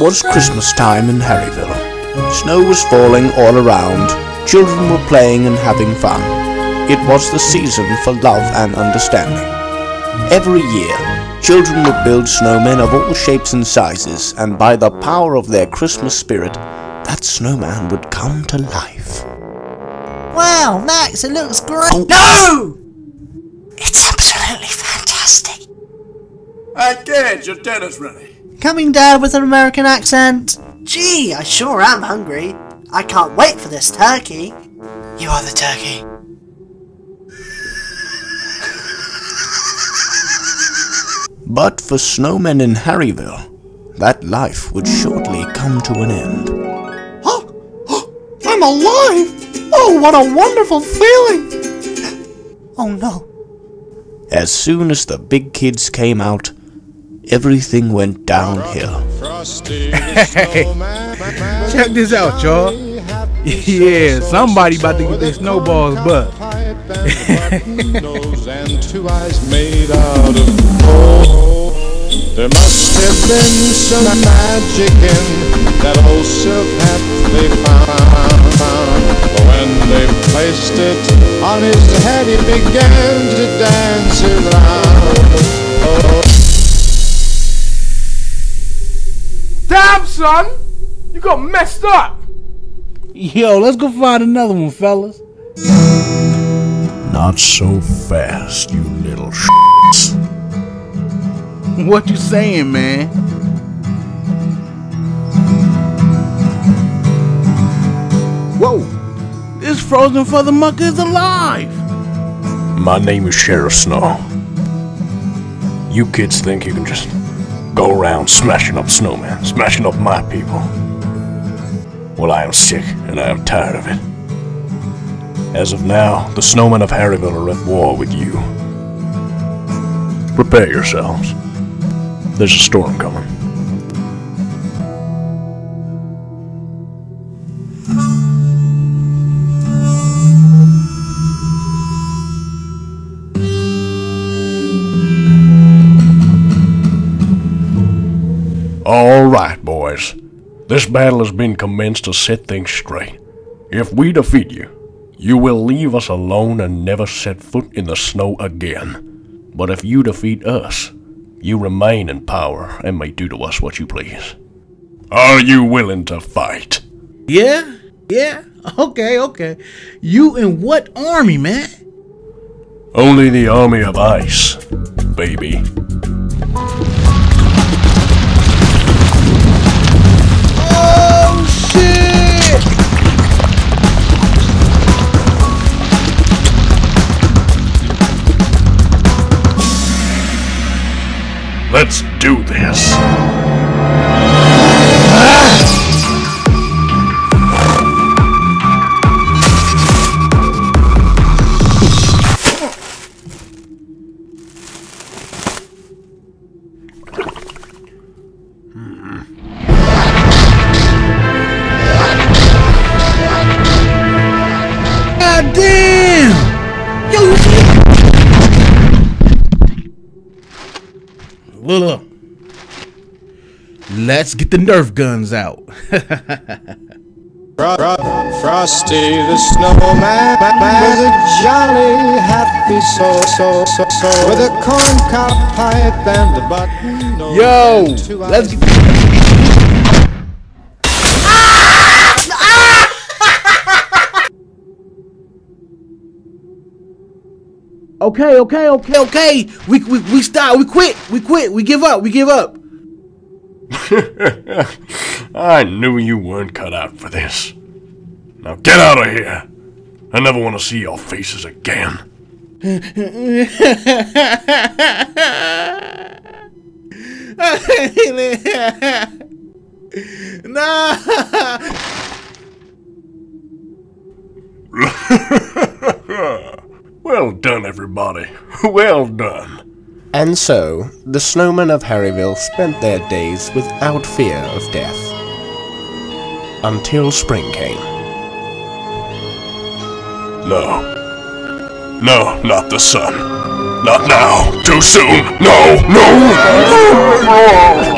was Christmas time in Harryville. Snow was falling all around, children were playing and having fun. It was the season for love and understanding. Every year, children would build snowmen of all shapes and sizes, and by the power of their Christmas spirit, that snowman would come to life. Wow, Max, it looks great. Oh. No! It's absolutely fantastic. Hey kids, your dinner's ready. Coming dad with an American accent. Gee, I sure am hungry. I can't wait for this turkey. You are the turkey. But for snowmen in Harryville, that life would shortly come to an end. Oh, I'm alive! Oh, what a wonderful feeling! Oh no. As soon as the big kids came out, everything went downhill. Check this out, y'all. Yeah, somebody about to get their snowballs butt. and two eyes made out of coal. There must have been some magic in that old silk hat they found. But when they placed it on his head, he began to dance around. Son! You got messed up! Yo, let's go find another one, fellas. Not so fast, you little sh**s. What you saying, man? Whoa! This frozen further mucker is alive! My name is Sheriff Snow. You kids think you can just go around smashing up snowmen, smashing up my people. Well, I am sick and I am tired of it. As of now, the snowmen of Harryville are at war with you. Prepare yourselves. There's a storm coming. All right, boys. This battle has been commenced to set things straight. If we defeat you, you will leave us alone and never set foot in the snow again. But if you defeat us, you remain in power and may do to us what you please. Are you willing to fight? Yeah? Yeah? Okay, okay. You in what army, man? Only the army of ice, baby. Let's do this. Look. Let's get the Nerf guns out. Fro- Fro- Frosty the snowman was a jolly happy soul, soul, soul, soul with a corncob pipe and a button Yo, let's get. Okay, okay, okay, okay. We, we we stop. We quit. We quit. We give up. We give up. I knew you weren't cut out for this. Now get out of here. I never want to see your faces again. nah. Well done, everybody. Well done. And so, the snowmen of Harryville spent their days without fear of death. Until spring came. No. No, not the sun. Not now. Too soon. No, no.